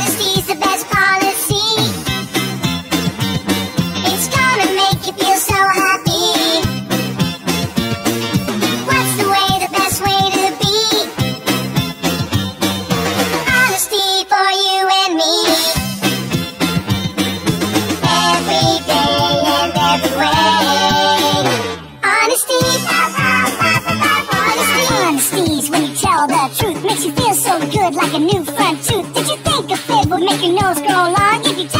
honesty's the best policy. It's gonna make you feel so happy. What's the way, the best way to be? Honesty for you and me. Every day and every way. Honesty, honesty's when you tell the truth. Makes you feel so good like a new front tooth. Did you make your nose grow long if you